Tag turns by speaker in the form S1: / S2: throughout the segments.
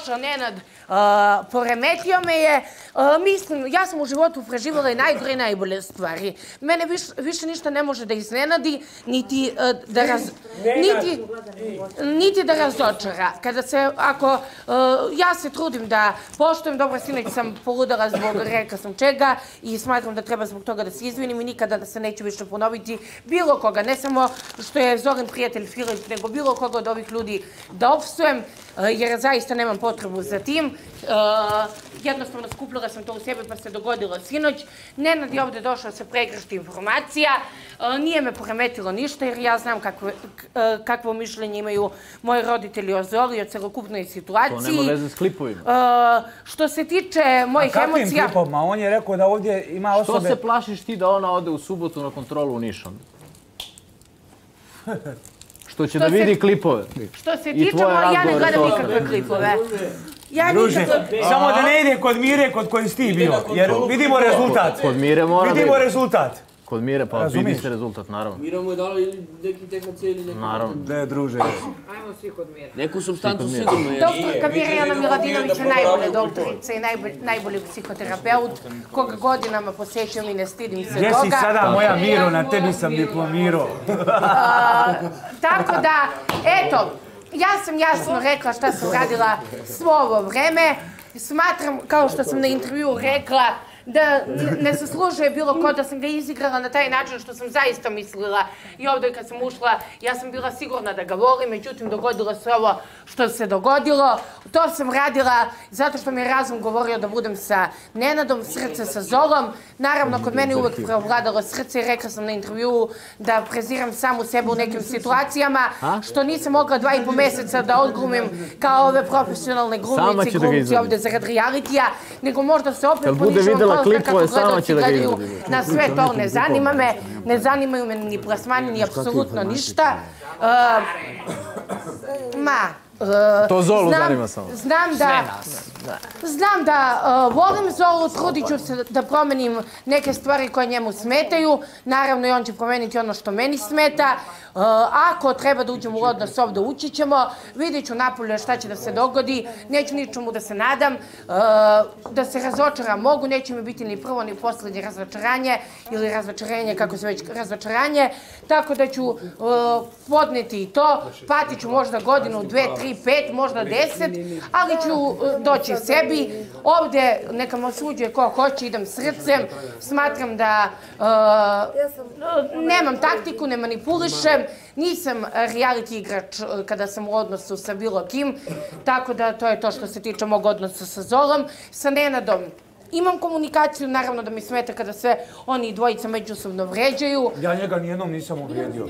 S1: došao Nenad, uh, poremetio me je. Uh, mislim, ja sam u životu preživala i najgore i najbolje stvari. Mene viš, više ništa ne može da iznenadi, niti uh, da raz... Niti, niti da razočara. Kada se, ako, ja se trudim da poštujem, dobro, sinoć sam poludala zbog reka sam čega i smatram da treba zbog toga da se izvinim i nikada da se neću više ponoviti bilo koga, ne samo što je Zoran prijatelj Filip, nego bilo koga od ovih ljudi da opsujem, jer zaista nemam potrebu za tim. Uh, jednostavno skupljala sam to u sebe pa se dogodilo sinoć. Nenad je ovde došao sa pregršti informacija. Uh, nije me poremetilo ništa jer ja znam kakvo, kakvo mišljenje imaju moji roditelji o Zoli i o celokupnoj situaciji.
S2: To nema veze s klipovima.
S1: Uh, što se tiče mojih
S3: A
S1: emocija...
S3: kakvim klipovima? On je rekao da ovdje ima
S2: Što
S3: osobe...
S2: se plašiš ti da ona ode u subotu na kontrolu u Niš onda? Što će da
S1: se-
S2: vidi klipove.
S1: Što se tiče, ja ne gledam nikakve klipove. Ja
S3: Druže, samo da ne ide kod Mire, kod koji si ti bio. Jer vidimo rezultat.
S2: Kod Mire mora
S3: Vidimo rezultat.
S2: Kod Mire, pa
S3: Razumiješ?
S2: vidi se rezultat, naravno.
S4: Mira mu je dala ili neki THC ili neki...
S2: Naravno.
S3: Ne, druže.
S4: Neku substancu sigurno je.
S1: Doktorka Mirjana Miladinović je najbolja doktorica i najbolji, najbolji psihoterapeut, koga godinama posjećam i ne stidim se
S3: Gdje si
S1: toga.
S3: sada moja Miro, na tebi sam diplomirao.
S1: Tako da, eto, ja sam jasno rekla šta sam radila svo ovo vreme. Smatram, kao što sam na intervju rekla, da ne zaslužuje bilo ko da sam ga izigrala na taj način što sam zaista mislila. I ovdje kad sam ušla, ja sam bila sigurna da ga volim, međutim dogodilo se ovo što se dogodilo. To sam radila zato što mi je razum govorio da budem sa Nenadom, srce sa Zolom. Naravno, kod mene uvek preovladalo srce i rekla sam na intervju da preziram samu sebe u nekim situacijama, što nisam mogla dva i po meseca da odglumim kao ove profesionalne glumice i glumci
S2: izvadi.
S1: ovde zarad realitija, nego možda se opet ponižavam
S2: klipove,
S1: gledalci
S2: će da ga
S1: gledaju
S2: izvadi.
S1: Na sve to ne zanima me, ne zanimaju me ni plasmani, ni apsolutno ništa. Uh, ma,
S2: To Zolu
S1: znam-
S2: zanima samo.
S1: Znam da... Znam da uh, volim Zolu, trudit ću se da promenim neke stvari koje njemu smetaju. Naravno i on će promeniti ono što meni smeta. Uh, ako treba da uđemo u odnos ovdje, ući ćemo. Vidjet ću napolje šta će da se dogodi. Neću ničemu da se nadam. Uh, da se razočara mogu, neće mi biti ni prvo ni posljednje razočaranje ili razočarenje, kako se već razočaranje. Tako da ću podneti i to. Patit ću možda godinu, dve, tri, pet, možda deset, ali ću uh, doći sebi. Ovde neka me osuđuje ko hoće, idem srcem. Smatram da uh, nemam taktiku, ne manipulišem. Nisam reality igrač uh, kada sam u odnosu sa bilo kim. Tako da to je to što se tiče mog odnosa sa Zolom. Sa Nenadom Imam komunikaciju, naravno da mi smeta kada se oni dvojica međusobno vređaju,
S3: Ja njega nijednom nisam uvrijedio.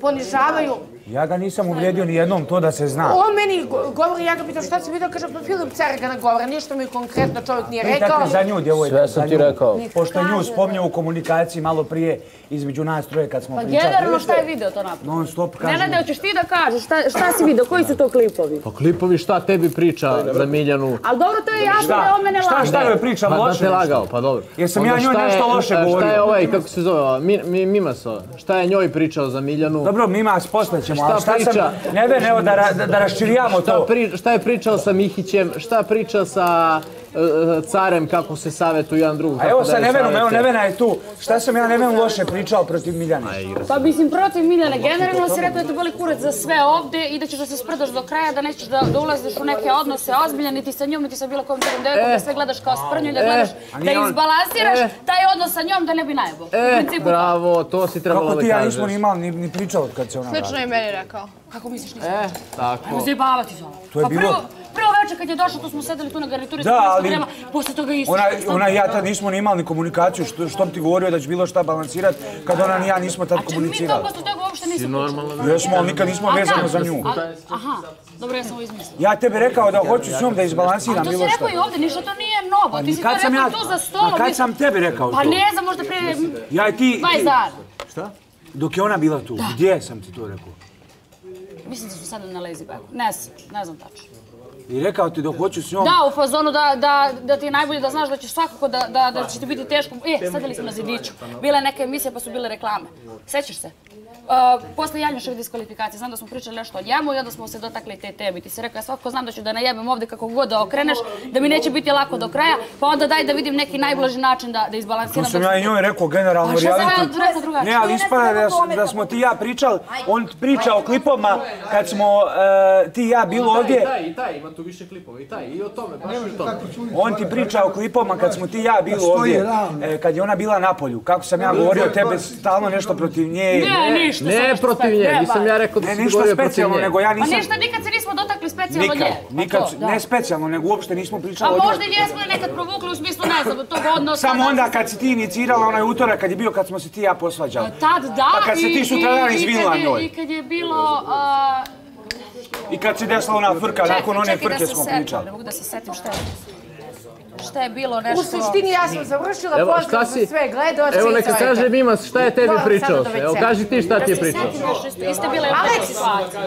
S1: ponižavaju.
S3: Ja ga nisam uvrijedio nijednom, to da se zna.
S1: On meni go- govori, ja ga pitam šta si vidio, kaže, pa Filip Carga ne govore, ništa mi konkretno čovjek nije rekao.
S3: Pitate za nju, djevojka.
S2: Sve sam
S3: za
S2: ti
S3: nju.
S2: rekao.
S3: Pošto je nju spomnio u komunikaciji malo prije između nas troje kad smo
S5: Pa
S3: pričali.
S5: generalno šta je video to napravio?
S3: Non stop kažem.
S5: Nenade, hoćeš ti da kažeš šta, šta si video, koji su to klipovi?
S2: Pa klipovi šta tebi priča za Miljanu?
S5: Ali dobro, to je jasno da je on mene
S3: Šta,
S5: lažo.
S3: šta joj pričam
S2: Pa da
S3: loše?
S2: te lagao, pa dobro.
S3: Jesam ja
S2: Onda
S3: njoj
S2: šta je-
S3: nešto loše
S2: Šta je
S3: govorio?
S2: ovaj, kako se zove, Mi, mi, Mima se zove. Šta je njoj pričao za Miljanu?
S3: Dobro, Mima, posle ćemo.
S2: Šta
S3: šta
S2: priča?
S3: sam... Ne be, evo da, da, da raščirijamo to.
S2: pri, šta je pričao sa Mihićem, šta priča sa carem, kako se savjetuju jedan drugog.
S3: A
S2: kako
S3: evo sa Nevenom, evo. Nevena je tu. Šta sam ja Nevenu loše pričao protiv Miljane?
S5: Pa mislim, protiv Miljane, generalno si rekao da te boli kurac za sve ovde i da ćeš da se sprdaš do kraja, da nećeš da, da ulaziš u neke odnose ozbiljne, niti sa njom, niti sa bilo kojom drugom devojkom, da sve gledaš kao sprnju, da gledaš da izbalansiraš
S2: e.
S5: taj odnos sa njom da ne bi najebo. U
S2: E, bravo, to si trebalo
S3: Kako
S2: da
S3: ti ja
S2: kažeš.
S3: nismo ni imali ni, ni pričao od kad se ona
S6: Slično
S3: vratila.
S6: je meni rekao.
S5: Kako misliš nisam?
S2: E, tako.
S5: Zajebavati zove.
S3: To je
S5: pa
S3: bilo-
S5: večer kad je došao, tu smo sedeli tu na garnituri,
S3: Da,
S5: da,
S3: ali-
S5: vrema, posle toga isto.
S3: Ona, ona i ja tad nismo ni imali ni komunikaciju, što, što bi ti govorio da će bilo šta balansirati, kad ona ni ja nismo tad
S5: A če, mi to
S3: komunicirali.
S5: posle toga uopšte nismo
S2: Normalno.
S3: Jesmo, ali nikad nismo
S5: A
S3: vezano za nju.
S5: A- Aha, dobro, ja sam ovo izmislila.
S3: Ja tebi rekao da hoću s njom da izbalansiram
S5: To si
S3: bilo šta.
S5: rekao i ovde, ništa to nije novo. Ti si to rekao
S3: ja,
S5: tu za stolom.
S3: kad sam tebi rekao
S5: Pa
S3: to?
S5: ne znam, možda pre
S3: Ja i ti,
S5: 20
S3: ti-
S5: dana.
S3: Šta? Dok je ona bila tu, gdje sam ti to rekao?
S5: Mislim da smo sada na lazy backu. Ne, znam, ne znam tačno.
S3: I rekao ti da hoću s njom...
S5: Da, u fazonu da, da, da ti je najbolje da znaš da ćeš svakako da, da, da će ti biti teško. E, sedeli smo na zidiću. Bila je neka emisija pa su bile reklame. Sećaš se? Uh, posle Janjuševe diskvalifikacije, znam da smo pričali nešto o njemu i onda smo se dotakli te teme. Ti si rekao, ja svakako znam da ću da najebem ovde kako god da okreneš, da mi neće biti lako do kraja, pa onda daj da vidim neki najblaži način da, da izbalansiram.
S3: To sam ja i njoj rekao generalno
S5: A šta sam ja
S3: reality. Ne, ali ispada da, da smo ti i ja pričali, on priča o klipovima kad smo e, ti i ja bilo
S2: I
S3: ovdje,
S2: taj, i taj, ima tu više klipova, i taj, i o tome, baš i o tome.
S3: on ti priča o klipovima kad smo ti i ja bilo ovdje, e, kad je ona bila na polju, kako sam ja govorio tebe stalno nešto protiv nje.
S5: Ne, ništa.
S2: Ne protiv
S5: što
S2: nje, nisam ja rekao da
S3: Ne,
S2: si govorio protiv
S3: specijalno,
S2: nje.
S3: nego ja
S5: Pa
S3: nisam...
S5: ništa, nikad se nismo dotakli specijalno
S3: Nikad,
S5: nje. Pa
S3: nikad,
S5: to, da.
S3: ne specijalno, nego uopšte nismo
S5: A
S3: pričali o njoj.
S5: možda i jesmo je nekad provukli u smislu, ne znam, tog odnosa.
S3: Samo
S5: da-
S3: onda kad si ti inicirala onaj utorak, kad je bio kad smo se ti i ja posvađali.
S5: Tad da,
S3: Pa kad se ti
S5: i-
S3: sutradan
S5: i- i
S3: izvinula
S5: kad je-
S3: njoj.
S5: I kad je bilo... a,
S3: I kad se desila ona frka, nakon one
S5: čekaj da
S3: frke
S5: se
S3: smo
S5: setim,
S3: pričali.
S5: Ne mogu da se setim šta je. Šta je bilo
S1: U
S5: nešto...
S1: suštini ja sam završila,
S2: Evo,
S1: pozdrav za sve gledaoce.
S2: Evo neka kaže Mimas šta je tebi pričao Evo kaži ti šta ti je pričao.
S5: Iste bile
S1: Aleks,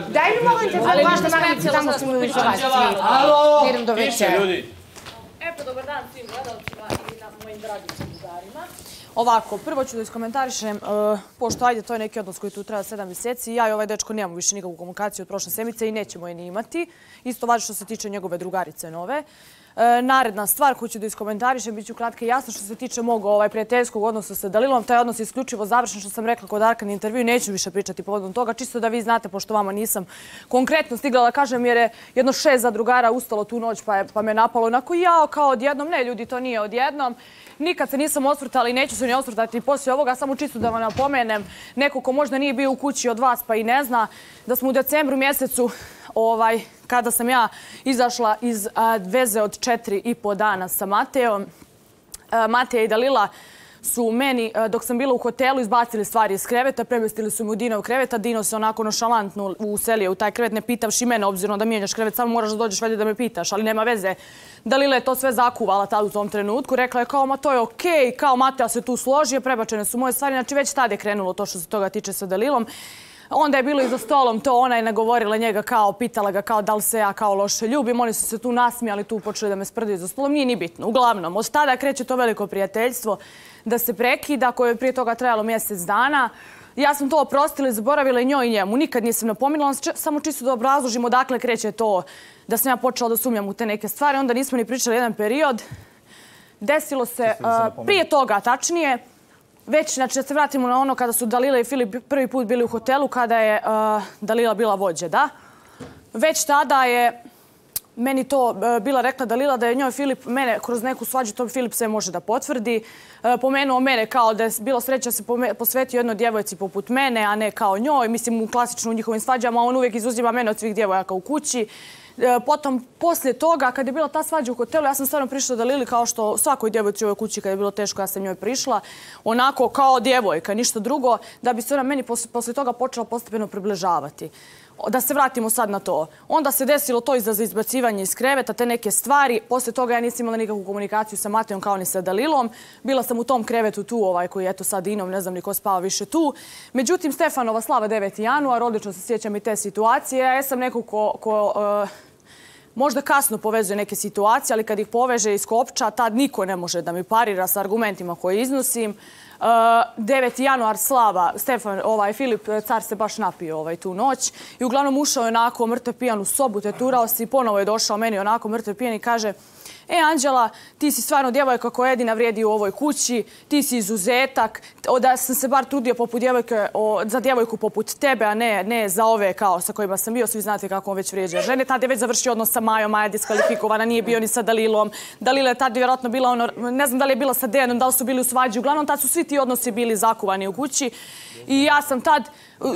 S1: daj mi molim te
S5: ništa
S1: naravno
S5: specijalno
S1: tamo smo u izolaciji.
S6: Alo,
S1: Idem do večera.
S7: E pa dobar dan svim gledalcima i na mojim dragim drugarima. Ovako, prvo ću da iskomentarišem, uh, pošto ajde, to je neki odnos koji tu treba sedam mjeseci, ja i ovaj dečko nemamo više nikakvu komunikaciju od prošle semice i nećemo je ni imati. Isto važno što se tiče njegove drugarice nove. E, naredna stvar koju ću da iskomentarišem, bit ću kratka i jasna što se tiče mog ovaj, prijateljskog odnosa sa Dalilom. Taj odnos je isključivo završen što sam rekla kod Arkan intervju. Neću više pričati povodom toga, čisto da vi znate, pošto vama nisam konkretno stigla da kažem, jer je jedno šest zadrugara ustalo tu noć pa, je, pa me napalo onako jao kao odjednom. Ne, ljudi, to nije odjednom. Nikad se nisam osvrtala i neću se ni osvrtati poslije ovoga, samo čisto da vam napomenem, neko ko možda nije bio u kući od vas pa i ne zna, da smo u decembru mjesecu ovaj, kada sam ja izašla iz veze od četiri i po dana sa Mateom. Mateja i Dalila su meni, dok sam bila u hotelu, izbacili stvari iz kreveta, premestili su mi u Dinov kreveta. Dino se onako nošalantno uselio u taj krevet, ne pitavši mene, obzirom da mijenjaš krevet, samo moraš da dođeš valjda da me pitaš, ali nema veze. Dalila je to sve zakuvala tad u tom trenutku, rekla je kao, ma to je okej, kao Mateja se tu složio, prebačene su moje stvari, znači već tada je krenulo to što se toga tiče sa Dalilom. Onda je bilo i za stolom to, ona je nagovorila njega kao, pitala ga kao da li se ja kao loše ljubim, oni su se tu nasmijali, tu počeli da me sprdaju za stolom, nije ni bitno. Uglavnom, od tada kreće to veliko prijateljstvo da se prekida, koje je prije toga trajalo mjesec dana. Ja sam to oprostila i zaboravila i njoj i njemu. Nikad nisam napominala, samo čisto da obrazložim odakle kreće to da sam ja počela da sumnjam u te neke stvari. Onda nismo ni pričali jedan period. Desilo se uh, prije toga, tačnije, već, znači da se vratimo na ono kada su Dalila i Filip prvi put bili u hotelu, kada je uh, Dalila bila vođa, da? Već tada je meni to uh, bila rekla Dalila da je njoj Filip, mene kroz neku svađu, to Filip sve može da potvrdi, uh, pomenuo mene kao da je bilo sreća se posvetio jednoj djevojci poput mene, a ne kao njoj. Mislim, u klasično u njihovim svađama on uvijek izuzima mene od svih djevojaka u kući. E, potom, poslije toga, kad je bila ta svađa u hotelu, ja sam stvarno prišla da Lili kao što svakoj djevojci u ovoj kući kad je bilo teško, ja sam njoj prišla, onako kao djevojka, ništa drugo, da bi se ona meni posle, toga počela postepeno približavati. Da se vratimo sad na to. Onda se desilo to iza za izbacivanje iz kreveta, te neke stvari. Posle toga ja nisam imala nikakvu komunikaciju sa Matejom kao ni sa Dalilom. Bila sam u tom krevetu tu, ovaj, koji je eto sad inom, ne znam ni ko spava više tu. Međutim, Stefanova slava 9. januar, odlično se sjećam i te situacije. Ja sam neko ko, ko uh, možda kasno povezuje neke situacije, ali kad ih poveže iz kopča, tad niko ne može da mi parira sa argumentima koje iznosim. E, uh, 9. januar slava, Stefan, ovaj, Filip, car se baš napio ovaj, tu noć i uglavnom ušao je onako mrtav pijan u sobu, teturao se i ponovo je došao meni onako mrtav pijan i kaže E, Anđela, ti si stvarno djevojka koja jedina vrijedi u ovoj kući, ti si izuzetak, da sam se bar trudio poput djevojke, o, za djevojku poput tebe, a ne, ne za ove kao sa kojima sam bio, svi znate kako on već vrijeđa žene. Tad je već završio odnos sa Majom, Maja je diskvalifikovana, nije bio ni sa Dalilom. Dalila je tad vjerojatno bila ono, ne znam da li je bila sa Dejanom, da li su bili u svađi, uglavnom tad su svi ti odnosi bili zakuvani u kući. I ja sam tad,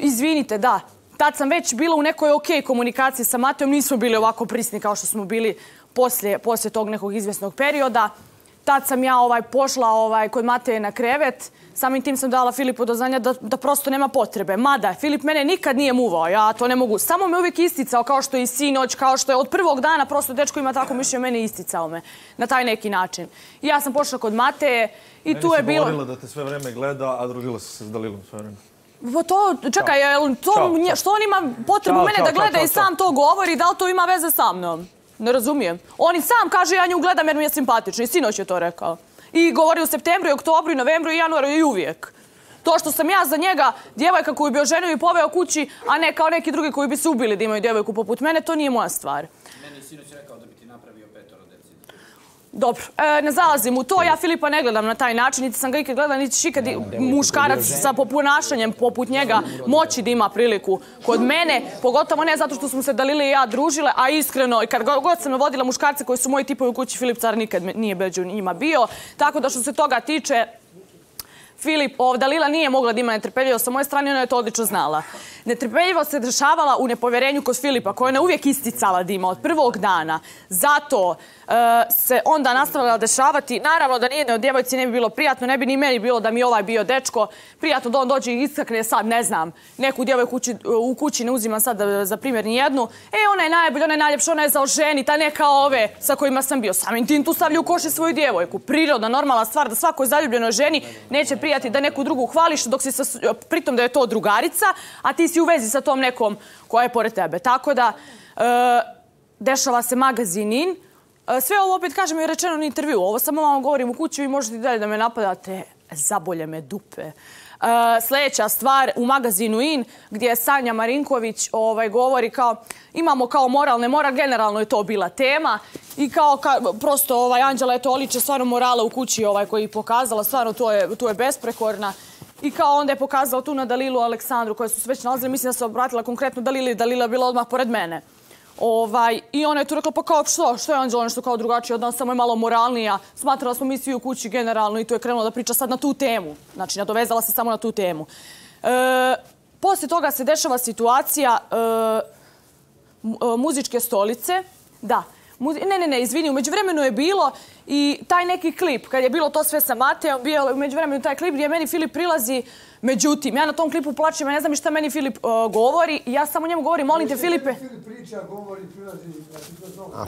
S7: izvinite, da, tad sam već bila u nekoj okej komunikaciji sa Mateom, nismo bili ovako prisni kao što smo bili poslije, poslije tog nekog izvjesnog perioda. Tad sam ja ovaj pošla ovaj kod Mateje na krevet. Samim tim sam dala Filipu do znanja da, da prosto nema potrebe. Mada, Filip mene nikad nije muvao, ja to ne mogu. Samo me uvijek isticao, kao što je i sinoć, kao što je od prvog dana, prosto dečko ima tako mišljenje, mene isticao me na taj neki način. I ja sam pošla kod Mateje i tu je bilo...
S6: govorila da te sve vreme gleda, a družila se se s Dalilom sve vreme.
S7: Pa to, čekaj, to, što on ima potrebu mene da gleda i sam to govori, da li to ima veze sa mnom? Ne razumijem. On i sam kaže ja nju gledam jer mi je simpatična i sinoć je to rekao. I govori u septembru, i oktobru, i novembru, i januaru i uvijek. To što sam ja za njega djevojka koju bi oženio i poveo kući, a ne kao neki drugi koji bi se ubili da imaju djevojku poput mene, to nije moja stvar.
S4: Meni sinoć rekao da bi ti napravio petoro deci.
S7: Dobro, e, ne zalazim u to. Ja Filipa ne gledam na taj način, niti sam ga ikad gledala, niti će ikad i muškarac sa ponašanjem poput njega moći da ima priliku kod mene, pogotovo ne zato što smo se Dalila i ja družile, a iskreno, kad god sam vodila muškarce koji su moji tipovi u kući, Filip Car nikad nije među njima bio. Tako da što se toga tiče, Filip, Dalila nije mogla da ima netrpeljivost sa moje strane, ona je to odlično znala. Netrpeljivost se dešavala u nepoverenju kod Filipa, koja je ona uvijek isticala da ima od prvog dana. Zato Eh, se onda nastavila dešavati. Naravno da nije od djevojci ne bi bilo prijatno, ne bi ni meni bilo da mi ovaj bio dečko. Prijatno da on dođe i iskakne sad, ne znam, neku djevojku kući, u kući ne uzimam sad eh, za primjer ni jednu. E, ona je najbolja, ona je najljepša, ona je za oženita, ne kao ove sa kojima sam bio. Samim tim tu stavlja u koše svoju djevojku. Prirodna, normalna stvar da svakoj zaljubljenoj ženi neće prijati da neku drugu hvališ, dok si sa, eh, pritom da je to drugarica, a ti si u vezi sa tom nekom koja je pored tebe. Tako da, e, dešava se magazinin. Sve ovo opet kažem je rečeno na intervju. Ovo samo vam govorim u kući, i možete dalje da me napadate. Zabolje me dupe. Uh, sljedeća stvar u magazinu IN gdje Sanja Marinković ovaj, govori kao imamo kao moralne mora, generalno je to bila tema i kao ka, prosto ovaj, Anđela je to oliče stvarno morala u kući ovaj, koji je pokazala, stvarno to je, tu je besprekorna. I kao onda je pokazala tu na Dalilu Aleksandru koja su se već nalazili, mislim da se obratila konkretno Dalili, Dalila je bila odmah pored mene. Ovaj, I ona je tu rekla, pa kao što, što je Anđela nešto kao drugačije od nas, samo je malo moralnija. Smatrala smo mi svi u kući generalno i tu je krenula da priča sad na tu temu. Znači, nadovezala se samo na tu temu. E, poslije toga se dešava situacija e, e muzičke stolice. Da, ne, ne, ne, izvini, umeđu vremenu je bilo i taj neki klip, kad je bilo to sve sa Mateom, bio je umeđu vremenu taj klip gdje meni Filip prilazi, međutim, ja na tom klipu plačem, ja ne znam šta meni Filip e, govori, ja samo njemu govorim, molim te Filipe,
S8: priča, govori, prilazi.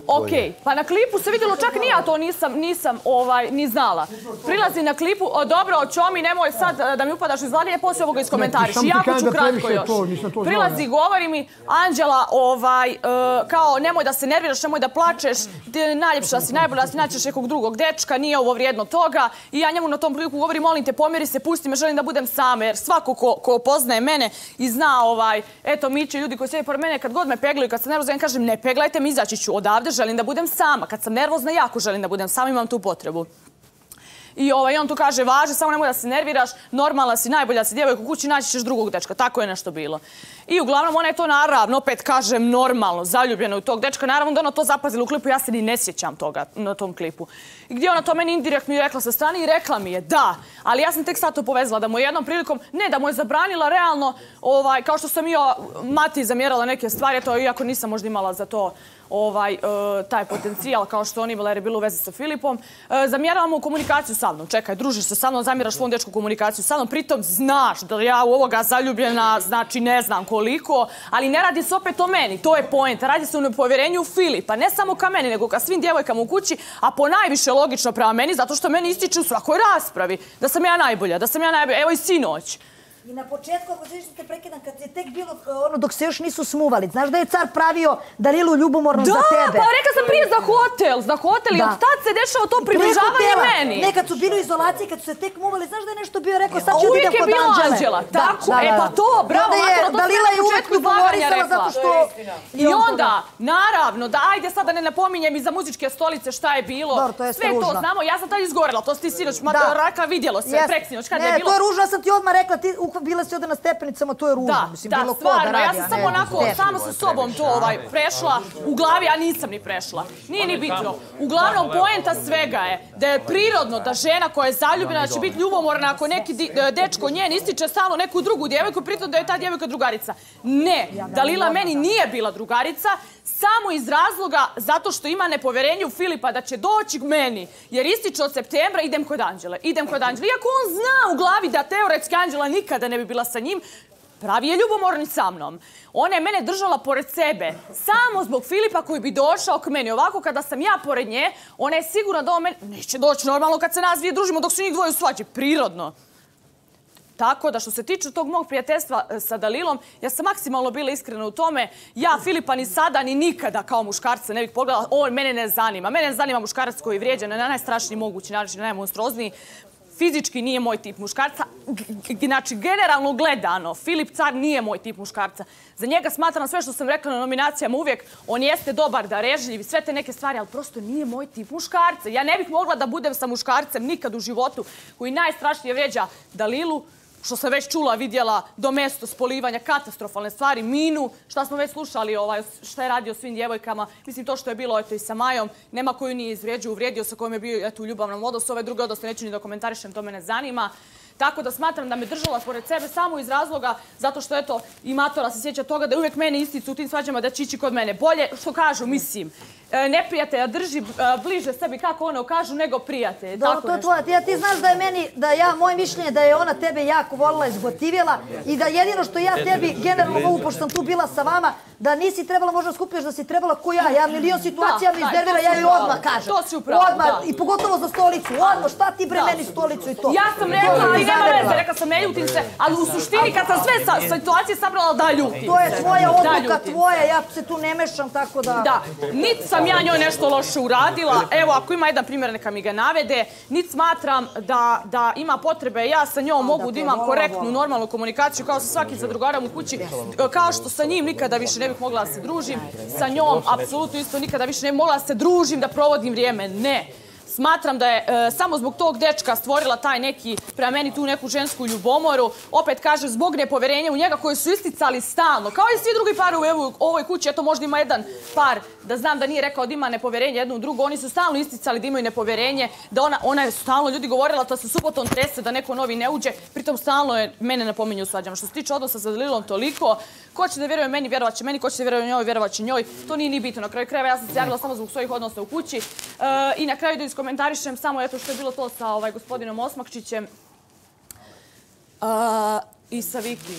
S7: Ok, pa na klipu se vidjelo, čak ni ja to nisam, nisam ovaj, ni znala. Prilazi na klipu, o, dobro, Čomi, nemoj sad eh, da mi upadaš u izlaganje, poslije ovoga iskomentariš. Jako
S8: kažem
S7: ću kratko još.
S8: to,
S7: Prilazi,
S8: ja.
S7: govori mi, Anđela, ovaj, eh, kao, nemoj da se nerviraš, nemoj da plačeš, ti najljepša si, najbolja si, naćeš nekog drugog dečka, nije ovo vrijedno toga. I ja njemu na tom priliku govorim, molim te, pomjeri se, pusti me, želim da budem sama, jer svako ko, ko poznaje mene i zna, ovaj, eto, Miće, ljudi koji sjede pored mene, kad god me peglaju, kad sam nervozna, ja kažem, ne peglajte mi, izaći ću odavde, želim da budem sama. Kad sam nervozna, jako želim da budem sama, imam tu potrebu. I ovaj, on tu kaže, važe, samo nemoj da se nerviraš, normalna si, najbolja si djevojka u kući, naći ćeš drugog dečka. Tako je nešto bilo. I uglavnom ona je to naravno, opet kažem, normalno, zaljubljena u tog dečka. Naravno da ona to zapazila u klipu, ja se ni ne sjećam toga na tom klipu. I gdje ona to meni indirektno i rekla sa strane i rekla mi je da, ali ja sam tek sad to povezala da mu je jednom prilikom, ne da mu je zabranila realno, ovaj, kao što sam i o Mati zamjerala neke stvari, to iako nisam možda imala za to ovaj, e, taj potencijal kao što on imala jer je bilo u vezi sa Filipom. E, zamjerala mu komunikaciju sa mnom. Čekaj, družiš se sa mnom, zamjeraš svom dečku komunikaciju sa mnom. Pritom znaš da ja u ovoga zaljubljena, znači ne znam koliko, ali ne radi se opet o meni. To je point. Radi se o nepovjerenju Filipa. Ne samo ka meni, nego ka svim djevojkama u kući, a po najviše logično prema meni, zato što meni ističe u svakoj raspravi da sam ja najbolja, da sam ja najbolja. Evo i sinoć.
S9: I na početku, ako se te prekidam, kad tek bilo ono, dok se još nisu smuvali, znaš da je car pravio Dalilu ljubomornom
S7: Da,
S9: za tebe?
S7: pa rekla sam prije za hotel, za hotel i
S9: Da.
S7: od tad se dešava to približavanje meni.
S9: Ne, kad su bili u izolaciji, kad su se tek muvali, znaš da je nešto bio rekao, sad ću da
S7: Uvijek
S9: idem
S7: je
S9: kod
S7: bilo
S9: Anđele.
S7: Anđela,
S9: Da,
S7: tako,
S9: da,
S7: e
S9: da,
S7: pa
S9: da.
S7: to, bravo,
S9: onda je
S7: to
S9: Dalila je uvijek
S7: rekla.
S9: zato što...
S7: I
S9: on
S7: onda, naravno, da ajde sad da ne napominjem i za muzičke stolice šta je bilo.
S9: Dobro, to jeste
S7: Sve to znamo, ja sam tad izgovorila, to si ti sinoć, da. Raka vidjelo se, preksinoć, kad
S9: ne,
S7: je bilo.
S9: to je ružno, ja sam ti odmah rekla, ti bila si ovdje na stepenicama, to je ružno.
S7: Da,
S9: Mislim,
S7: da,
S9: bilo ko
S7: stvarno,
S9: da radi,
S7: ja sam samo onako, sama sa sobom to ovaj, prešla u glavi, a nisam ni prešla. Nije ni bitno. Uglavnom, poenta svega je da je prirodno da žena koja je zaljubljena će biti ljubomorna ako neki e, dečko njen ističe stalno neku drugu djevojku, pritom da je ta djevojka drugarica. Ne, Dalila meni nije bila drugarica, samo iz razloga zato što ima nepoverenje u Filipa da će doći k meni, jer ističe od septembra, idem kod Anđele, idem kod Anđele. Iako on zna u glavi da teoretski Anđela nikada ne bi bila sa njim, pravi je ljubomorni sa mnom. Ona je mene držala pored sebe, samo zbog Filipa koji bi došao k meni. Ovako, kada sam ja pored nje, ona je sigurna da on meni... Neće doći normalno kad se nas dvije družimo dok su njih dvoje u svađi. Prirodno. Tako da što se tiče tog mog prijateljstva e, sa Dalilom, ja sam maksimalno bila iskrena u tome. Ja Filipa ni sada ni nikada kao muškarca ne bih pogledala. On mene ne zanima. Mene ne zanima muškarac koji vrijeđa na najstrašniji mogući način, najmonstruozniji fizički nije moj tip muškarca. Znači, generalno gledano, Filip Car nije moj tip muškarca. Za njega smatram sve što sam rekla na nominacijama uvijek, on jeste dobar, darežljiv i sve te neke stvari, ali prosto nije moj tip muškarca. Ja ne bih mogla da budem sa muškarcem nikad u životu koji najstrašnije vređa Dalilu, što sam već čula, vidjela do mesto spolivanja, katastrofalne stvari, Minu, šta smo već slušali, ovaj, šta je radio svim djevojkama, mislim to što je bilo eto, i sa Majom, nema koju nije izvrijeđio, uvrijedio sa kojom je bio eto, u ljubavnom odnosu, ove druge odnose neću ni da komentarišem, to me ne zanima. Tako da smatram da me držala pored sebe samo iz razloga zato što eto i Matora se sjeća toga da uvijek mene isticu u tim svađama da će ići kod mene bolje. Što kažu, mislim, neprijatelja drži e, bliže sebi kako ono kažu nego prijatelje.
S9: Dobro,
S7: Tako
S9: to je tvoja. Ja, ti znaš da je meni, da ja, moje mišljenje da je ona tebe jako volila, izgotivila i da jedino što ja tebi generalno mogu, pošto sam tu bila sa vama, da nisi trebala možda skuplješ da si trebala ko ja. Ja milion situacija
S7: Da,
S9: me iznervira,
S7: to
S9: ja joj odmah kažem.
S7: To si u pravu,
S9: Odmah,
S7: da.
S9: i pogotovo za stolicu. Odmah, šta ti bre meni stolicu i to.
S7: Ja sam rekla, ali nema veze, rekla sam ne ljutim se, ali u suštini kad sam sve sa, situacije sabrala da ljutim
S9: To je tvoja odluka, tvoja, ja se tu ne mešam, tako da...
S7: Da, niti sam ja njoj nešto loše uradila. Evo, ako ima jedan primjer, neka mi ga navede. Niti smatram da, da ima potrebe, ja sa njom mogu da imam korektnu, normalnu komunikaciju kao sa svakim zadrugarom u kući. Kao što sa njim nikada više ne bih mogla da se družim. Sa njom, apsolutno isto, nikada više ne mogla da se družim, da provodim vrijeme. Ne. Smatram da je e, samo zbog tog dečka stvorila taj neki, prema meni tu neku žensku ljubomoru. Opet kaže, zbog nepoverenja u njega koje su isticali stalno. Kao i svi drugi par u evo- ovoj kući, eto možda ima jedan par da znam da nije rekao da ima nepoverenje jednu u drugu. Oni su stalno isticali da imaju nepoverenje, da ona, ona je stalno ljudi govorila da se subotom trese da neko novi ne uđe. Pritom stalno je mene napominju svađama. Što se tiče odnosa sa Lilom toliko, ko će da vjeruje meni, vjerovat će meni, ko će da vjeruje njoj, vjerovat će njoj. To nije ni bitno. Na kraju krajeva ja sam se javila samo zbog svojih odnosa u kući. E, I na kraju da iskomentarišem samo eto što je bilo to sa ovaj gospodinom Osmakčićem. Uh, I sa Viki.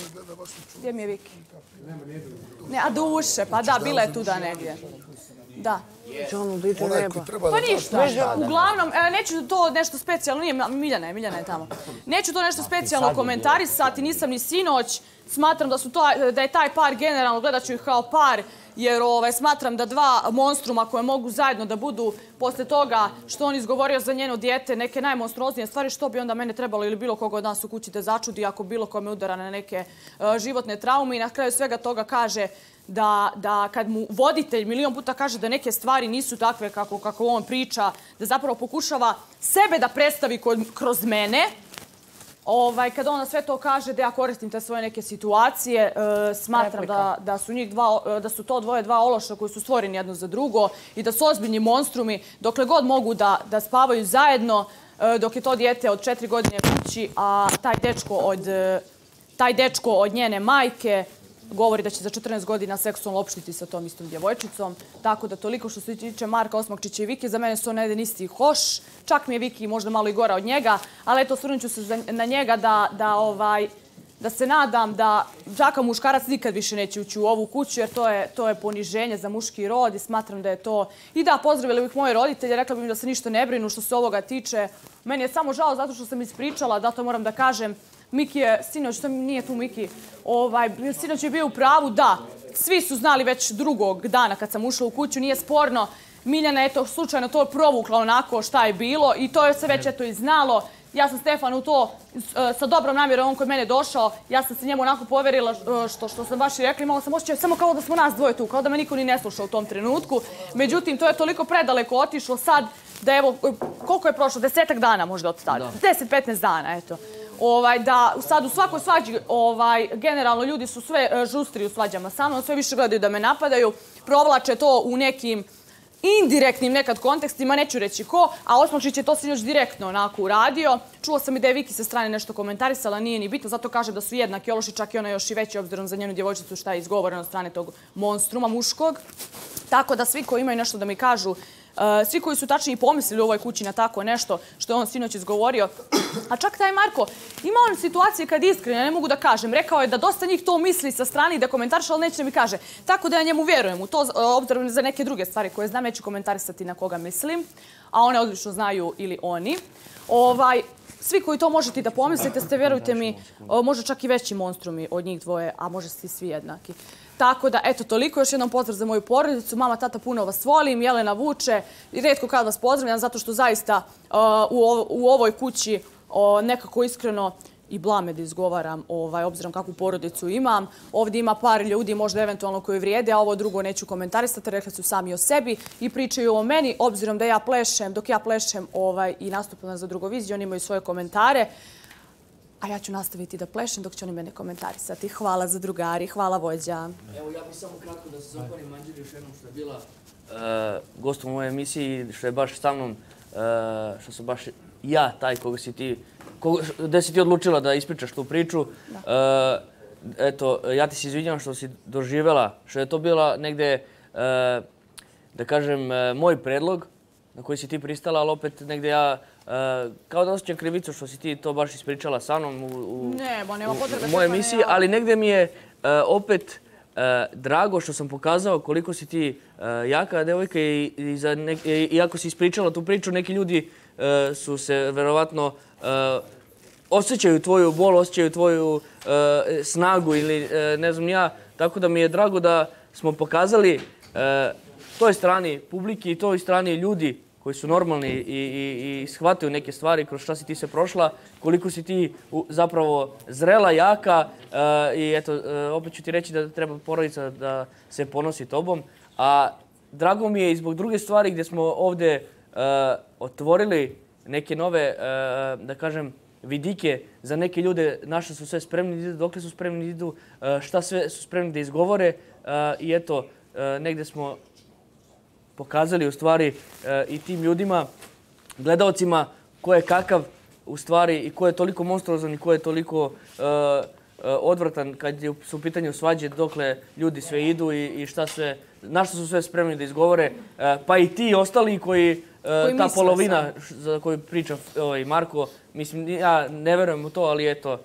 S7: Gdje mi je Viki? Ne, a duše, pa da, bila je tu da negdje. Da. Pa ništa. Uglavnom, e, neću to nešto specijalno, nije Miljana je, Miljana je tamo. Neću to nešto specijalno komentarisati, nisam ni sinoć. Smatram da su to, da je taj par generalno, gledat ću ih kao par, jer ovaj, smatram da dva monstruma koje mogu zajedno da budu posle toga što on izgovorio za njeno dijete neke najmonstruoznije stvari, što bi onda mene trebalo ili bilo koga od nas u kući da začudi ako bilo kome udara na neke uh, životne traume. I na kraju svega toga kaže da, da kad mu voditelj milion puta kaže da neke stvari nisu takve kako, kako on priča, da zapravo pokušava sebe da predstavi kod, kroz mene, Ovaj, kada ona sve to kaže da ja koristim te svoje neke situacije, e, smatram da, da, su njih dva, e, da su to dvoje dva ološa koji su stvoreni jedno za drugo i da su ozbiljni monstrumi dokle god mogu da, da spavaju zajedno e, dok je to dijete od četiri godine kući, a taj dečko od, e, taj dečko od njene majke govori da će za 14 godina seksualno opštiti sa tom istom djevojčicom. Tako da toliko što se tiče Marka Osmakčića i Vike, za mene su on jedan isti hoš. Čak mi je Viki možda malo i gora od njega, ali eto, svrnut ću se za- na njega da, da, ovaj, da se nadam da žaka muškarac nikad više neće ući u ovu kuću, jer to je, to je poniženje za muški rod i smatram da je to... I da, pozdravili bih moje roditelje, rekla bih im da se ništa ne brinu što se ovoga tiče. Meni je samo žao zato što sam ispričala, da to moram da kažem, Miki je, sinoć, što nije tu Miki, ovaj, sinoć je bio u pravu, da, svi su znali već drugog dana kad sam ušla u kuću, nije sporno. Miljana je to slučajno to provukla onako šta je bilo i to je se već eto i znalo. Ja sam Stefanu to e, sa dobrom namjerom, on kod mene došao, ja sam se njemu onako poverila e, što, što sam baš i rekla, imala sam osjećaj samo kao da smo nas dvoje tu, kao da me niko ni ne sluša u tom trenutku. Međutim, to je toliko predaleko otišlo sad da evo, e, koliko je prošlo, desetak dana možda od tada, 10-15 dana, eto ovaj, da sad u svakoj svađi ovaj, generalno ljudi su sve e, žustri u svađama sa mnom, sve više gledaju da me napadaju, provlače to u nekim indirektnim nekad kontekstima, neću reći ko, a Osmočić je to sinoć direktno onako uradio. Čuo sam i da je Viki sa strane nešto komentarisala, nije ni bitno, zato kažem da su jednaki Ološi, čak i ona još i veći obzirom za njenu djevojčicu šta je izgovoreno od strane tog monstruma muškog. Tako da svi koji imaju nešto da mi kažu, Eh, svi koji su tačnije pomislili u ovoj kući na tako nešto što je on sinoć izgovorio. A čak taj Marko, ima on situacije kad iskreno, ja ne mogu da kažem, rekao je da dosta njih to misli sa strane i da komentarša, ali neće mi kaže. Tako da ja njemu vjerujem u to, eh, obzirom za neke druge stvari koje znam, neću komentarisati na koga mislim, a one odlično znaju ili oni. Ovaj, svi koji to možete da pomislite ste, vjerujte mi, eh, možda čak i veći monstrumi od njih dvoje, a možda ste svi jednaki. Tako da, eto, toliko. Još jednom pozdrav za moju porodicu. Mama, tata, puno vas volim. Jelena Vuče. I redko kad vas pozdravljam, zato što zaista uh, u, ovo- u ovoj kući nekako iskreno i blame da izgovaram, ovaj, obzirom kakvu porodicu imam. Ovdje ima par ljudi, možda eventualno koji vrijede, a ovo drugo neću komentarisati, rekli su sami o sebi i pričaju o meni, obzirom da ja plešem, dok ja plešem ovaj, i nastupam za drugoviziju, oni imaju svoje komentare. A ja ću nastaviti da plešem dok će oni mene komentarisati. Hvala za drugari, hvala vođa.
S10: Evo, ja bih samo kratko da se zahvalim Anđeli još jednom što je bila uh, gostom u mojoj emisiji, što je baš sa mnom, uh, što sam baš ja taj koga si ti, koga, da si ti odlučila da ispričaš tu priču. Da. Uh, eto, ja ti se izvinjam što si doživjela, što je to bila negde, da kažem, moj predlog na koji si ti pristala, ali opet negde ja Uh, kao da osjećam krivicu što si ti to baš ispričala sa mnom u, u,
S7: ne, bo nema
S10: u, u mojoj emisiji, ali negde mi je uh, opet uh, drago što sam pokazao koliko si ti jaka devojka i, i, za nek, i, iako si ispričala tu priču, neki ljudi su se verovatno osjećaju tvoju bol, osjećaju tvoju snagu ili ne znam ja, tako da mi je drago da smo pokazali toj strani publike i toj strani ljudi koji su normalni i, i, i shvataju neke stvari kroz šta si ti se prošla, koliko si ti zapravo zrela, jaka uh, i eto, uh, opet ću ti reći da treba porodica da se ponosi tobom. A drago mi je i zbog druge stvari gdje smo ovdje uh, otvorili neke nove, uh, da kažem, vidike za neke ljude, naše su sve spremni da idu, dokle su spremni da idu, uh, šta sve su spremni da izgovore uh, i eto, uh, negdje smo pokazali u stvari e, i tim ljudima, gledalcima, ko je kakav u stvari i ko je toliko monstruozan i ko je toliko e, e, odvratan kad su u pitanju svađe dokle ljudi sve idu i, i šta sve, na što su sve spremni da izgovore. Pa i ti ostali koji, koji ta polovina za koju priča ovaj, Marko, mislim, ja ne verujem u to, ali eto,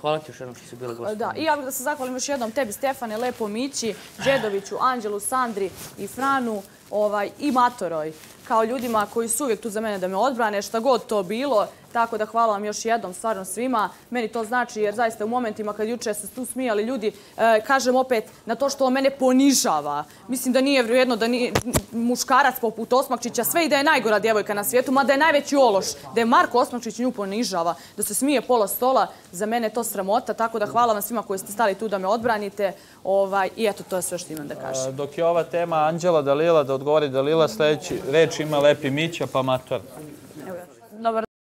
S10: Hvala ti još jednom što si bila gosta.
S7: Da, i ja bih da se zahvalim još jednom tebi, Stefane, Lepo Mići, Đedoviću, Anđelu, Sandri i Franu ovaj, i Matoroj, kao ljudima koji su uvijek tu za mene da me odbrane, šta god to bilo. Tako da hvala vam još jednom stvarno svima. Meni to znači jer zaista u momentima kad juče se tu smijali ljudi, e, kažem opet na to što mene ponižava. Mislim da nije vrijedno da nije muškarac poput Osmakčića, sve i da je najgora djevojka na svijetu, mada je najveći ološ, da je Marko Osmakčić nju ponižava, da se smije pola stola, za mene je to sramota. Tako da hvala vam svima koji ste stali tu da me odbranite. Ovaj, I eto, to je sve što imam da kažem.
S11: Dok je ova tema Anđela Dalila, da odgovori Dalila, sljedeći reč ima Lepi Mića, pa Mator.
S7: Dobar